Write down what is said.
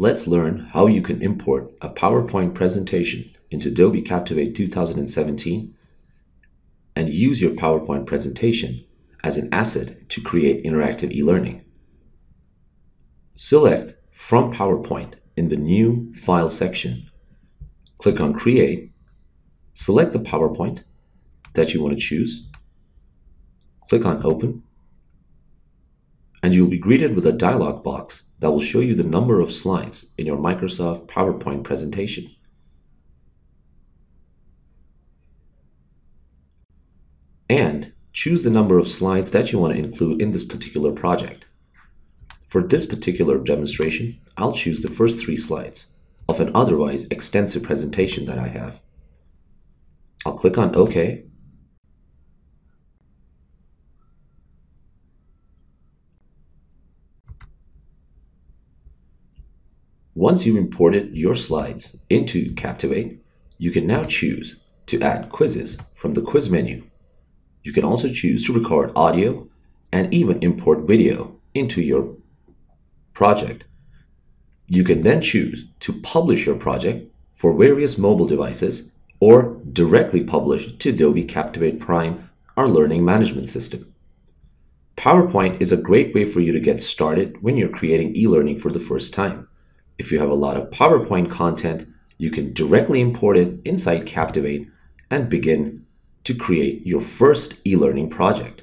let's learn how you can import a PowerPoint presentation into Adobe Captivate 2017 and use your PowerPoint presentation as an asset to create interactive e-learning. Select From PowerPoint in the New File section. Click on Create, select the PowerPoint that you want to choose, click on Open, and you'll be greeted with a dialog box that will show you the number of slides in your Microsoft PowerPoint presentation. And choose the number of slides that you want to include in this particular project. For this particular demonstration, I'll choose the first three slides of an otherwise extensive presentation that I have. I'll click on OK. Once you've imported your slides into Captivate, you can now choose to add quizzes from the quiz menu. You can also choose to record audio and even import video into your project. You can then choose to publish your project for various mobile devices or directly publish to Adobe Captivate Prime, our learning management system. PowerPoint is a great way for you to get started when you're creating e-learning for the first time. If you have a lot of PowerPoint content, you can directly import it inside Captivate and begin to create your first e-learning project.